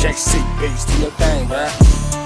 JC beats, do your thing, bruh.